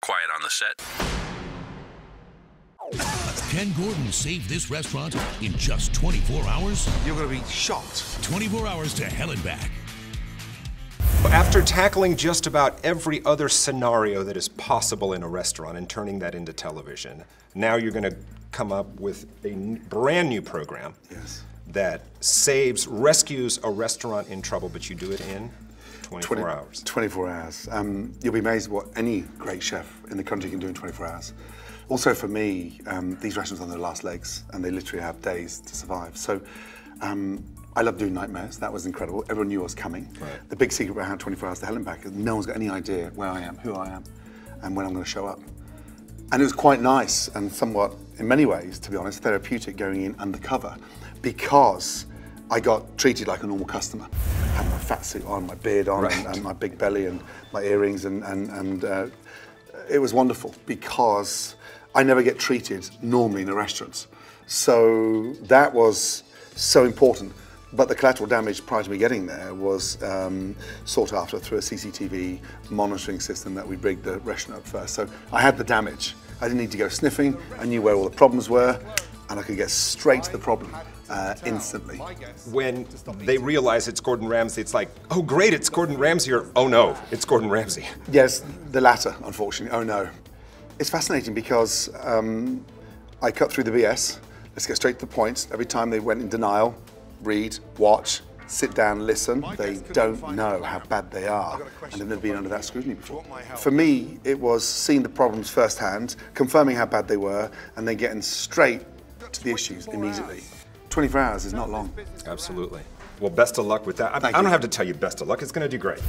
Quiet on the set. Can Gordon save this restaurant in just 24 hours? You're going to be shocked. 24 hours to hell and back. After tackling just about every other scenario that is possible in a restaurant and turning that into television, now you're going to come up with a n- brand new program Yes. that saves, rescues a restaurant in trouble, but you do it in 24 20 hours. 24 hours. Um, you'll be amazed what any great chef in the country can do in 24 hours. Also, for me, um, these restaurants are on their last legs and they literally have days to survive. So, um, I love doing nightmares. That was incredible. Everyone knew I was coming. Right. The big secret behind 24 hours to hell and back is no one's got any idea where I am, who I am, and when I'm going to show up. And it was quite nice and somewhat, in many ways, to be honest, therapeutic going in undercover because I got treated like a normal customer. I had my fat suit on, my beard on, and, Right. and my big belly and my earrings, and, and, and uh, it was wonderful because I never get treated normally in a restaurant. So that was so important. But the collateral damage prior to me getting there was um, sought after through a CCTV monitoring system that we rigged the restaurant up first. So I had the damage. I didn't need to go sniffing. I knew where all the problems were, and I could get straight to the problem uh, instantly. When they realize it's Gordon Ramsay, it's like, oh great, it's Gordon Ramsay, or oh no, it's Gordon Ramsay. Yes, the latter, unfortunately. Oh no. It's fascinating because um, I cut through the BS. Let's get straight to the point. Every time they went in denial, read, watch, sit down, listen, they don't know how bad they are and they've never been under that scrutiny before. For me, it was seeing the problems firsthand, confirming how bad they were, and then getting straight to the issues immediately. 24 hours is not long. Absolutely. Well, best of luck with that. I, I don't have to tell you best of luck. It's going to do great.